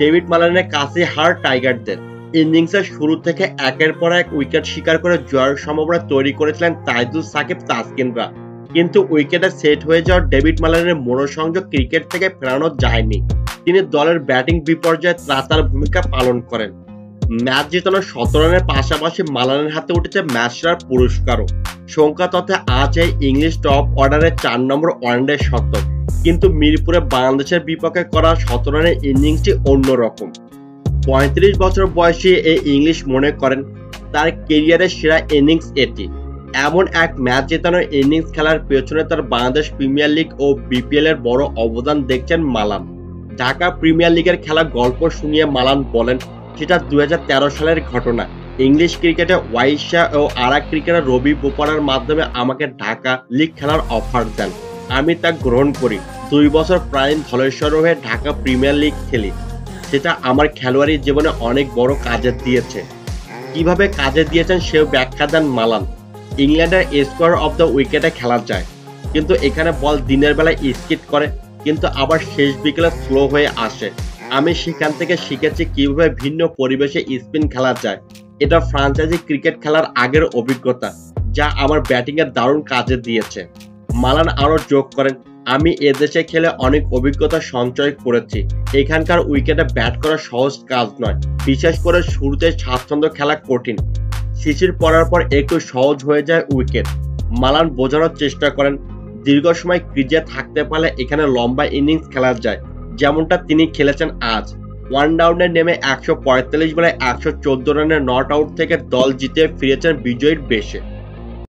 David মালানের কাছে হার টাইগারদের। ইনিংসের শুরু থেকে একের পর এক উইকেট শিকার করে জয়ের সম্ভাবনা তৈরি করেছিলেন তাইজুল সাকিব তাসকিনরা। কিন্তু উইকেটে সেট হয়ে যাওয়া ডেভিড মালানের মনোসংযোগ ক্রিকেট থেকে ফেরানো যায়নি। তিনি দলের ব্যাটিং বিপর্যয়ে ত্রাতার ভূমিকা পালন করেন। ম্যাচ জেতানোর শত রানের পাশাপাশি মালানের হাতে উঠেছে ম্যাচ সেরার পুরস্কারও। সংখ্যা তথা আজ এই ইংলিশ টপ অর্ডারের চার নম্বর ওয়ানডে শতক। কিন্তু মিরপুরে বাংলাদেশের বিপক্ষে করা শত রানের ইনিংসটি অন্যরকম। পঁয়ত্রিশ বছর বয়সী এই ইংলিশ মনে করেন, তার কেরিয়ারের সেরা ইনিংস এটি। এমন এক ম্যাচ জেতানোর ইনিংস খেলার পেছনে তার বাংলাদেশ প্রিমিয়ার লিগ ও বিপিএল এর বড় অবদান দেখছেন মালান। ঢাকা প্রিমিয়ার লিগের খেলা গল্প শুনিয়ে মালান বলেন, সেটা দু হাজার তেরো সালের ঘটনা। ইংলিশ ক্রিকেটে ওয়াইশা ও আরা ক্রিকেটার রবি বোপারার মাধ্যমে আমাকে ঢাকা লিগ খেলার অফার দেন। আমি তা গ্রহণ করি। দুই বছর প্রাইম ধলেশ্বর হয়ে ঢাকা প্রিমিয়ার লিগ খেলি। সেটা আমার খেলোয়াড়ি জীবনে অনেক বড় কাজে দিয়েছে। কীভাবে কাজে দিয়েছেন সেও ব্যাখ্যা দেন মালান। ইংল্যান্ডের স্কোয়ার অফ দ্য উইকেটে খেলা যায়। কিন্তু এখানে বল দিনের বেলায় স্কিট করে, কিন্তু আবার শেষ বিকেলে স্লো হয়ে আসে। আমি সেখান থেকে শিখেছি কীভাবে ভিন্ন পরিবেশে স্পিন খেলা যায়। এটা ফ্রাঞ্চাইজি ক্রিকেট খেলার আগের অভিজ্ঞতা, যা আমার ব্যাটিং এর দারুণ কাজে দিয়েছে। মালান আরও যোগ করেন আমি এদেশে খেলে অনেক অভিজ্ঞতা সঞ্চয় করেছি। এখানকার উইকেটে ব্যাট করা সহজ কাজ নয়। বিশেষ করে শুরুতে স্বাচ্ছন্দ্য খেলা কঠিন। শিশির পড়ার পর একটু সহজ হয়ে যায় উইকেট মালান বোঝানোর চেষ্টা করেন। দীর্ঘ সময় ক্রিজে থাকতে পারলে এখানে লম্বা ইনিংস খেলা যায়। যেমনটা তিনি খেলেছেন আজ। ওয়ান ডাউনে নেমে একশো পঁয়তাল্লিশ বলে একশো চোদ্দ রানের নট আউট থেকে দল জিতে ফিরেছেন বিজয়ীর বেশে।